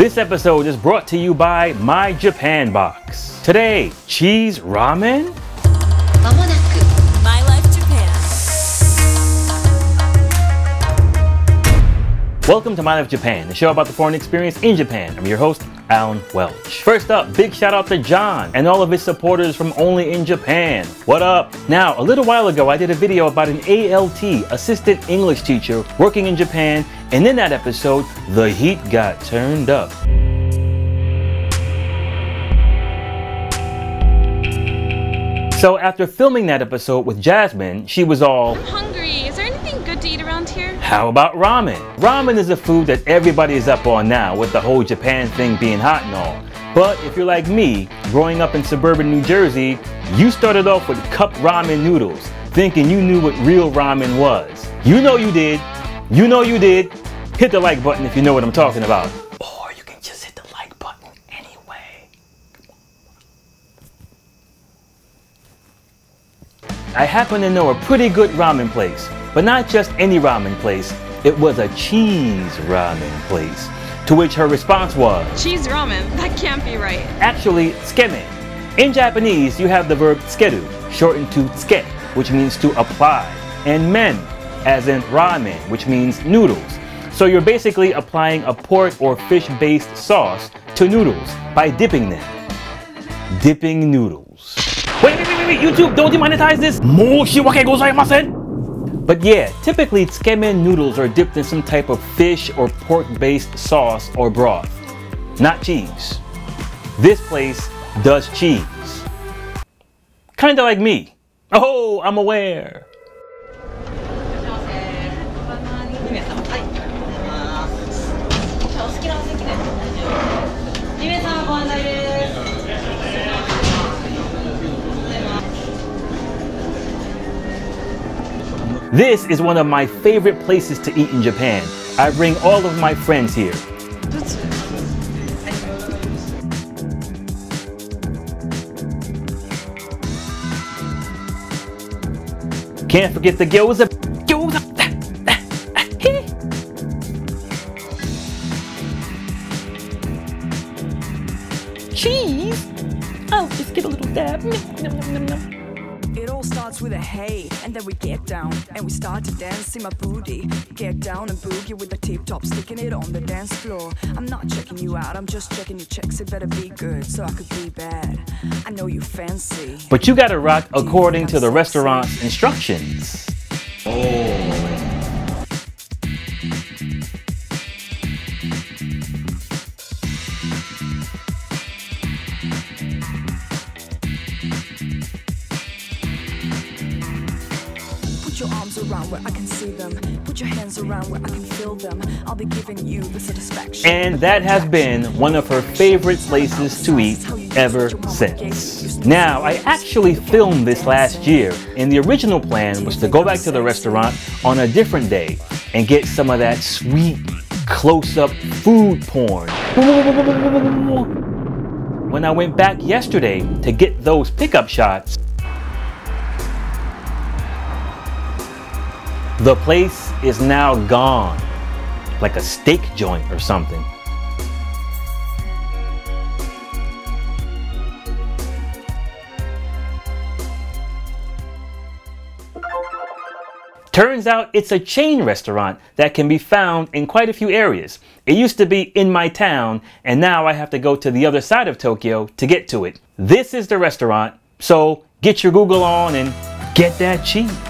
This episode is brought to you by My Japan Box. Today, cheese ramen? Welcome to My Life Japan, the show about the foreign experience in Japan. I'm your host, Alan Welch. First up, big shout out to John and all of his supporters from Only in Japan. What up? Now, a little while ago, I did a video about an ALT, assistant English teacher, working in Japan, and in that episode, the heat got turned up. So after filming that episode with Jasmine, she was all, hungry. Is there anything good to eat around here? How about ramen? Ramen is a food that everybody is up on now with the whole Japan thing being hot and all. But if you're like me, growing up in suburban New Jersey, you started off with cup ramen noodles, thinking you knew what real ramen was. You know you did. You know you did. Hit the like button if you know what I'm talking about. Or you can just hit the like button anyway. I happen to know a pretty good ramen place, but not just any ramen place, it was a cheese ramen place. To which her response was, Cheese ramen? That can't be right. Actually, tsukemen. In Japanese, you have the verb tsukeru, shortened to tsuke, which means to apply, and men, as in ramen, which means noodles. So you're basically applying a pork or fish-based sauce to noodles by dipping them. Dipping noodles. Wait, wait, wait, wait, YouTube, don't demonetize this! 申し訳ございません but yeah, typically tsukemen noodles are dipped in some type of fish or pork-based sauce or broth, not cheese. This place does cheese. Kinda like me. Oh, I'm aware. This is one of my favorite places to eat in Japan. I bring all of my friends here. Can't forget the gyoza. Gyoza. Cheese. I'll just get a little dab. Nom, nom, nom, all starts with a hey, and then we get down and we start to dance in my booty. Get down and boogie with the tip top, sticking it on the dance floor. I'm not checking you out, I'm just checking your checks. It better be good, so I could be bad. I know you fancy. But you gotta rock according to the restaurant's instructions. Put around where I can see them. Put your hands around where I can feel them. I'll be giving you the satisfaction. And that has been one of her favorite places to eat ever since. Now, I actually filmed this last year, and the original plan was to go back to the restaurant on a different day and get some of that sweet close up food porn. When I went back yesterday to get those pickup shots, the place is now gone, like a steak joint or something. Turns out it's a chain restaurant that can be found in quite a few areas. It used to be in my town, and now I have to go to the other side of Tokyo to get to it. This is the restaurant, so get your Google on and get that cheese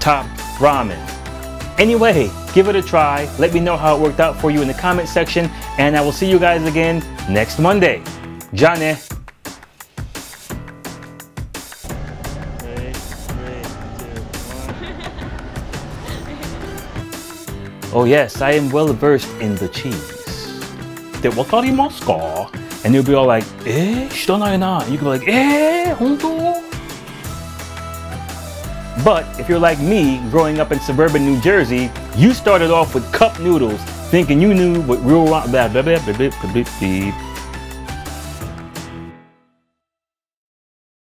Top ramen. Anyway, give it a try. Let me know how it worked out for you in the comment section, and I will see you guys again next Monday. Jane. Oh yes, I am well versed in the cheese. で、わかりますか And you'll be all like, えー、知らないな. You can be like, えー、本当 But if you're like me, growing up in suburban New Jersey, you started off with cup noodles, thinking you knew what real blah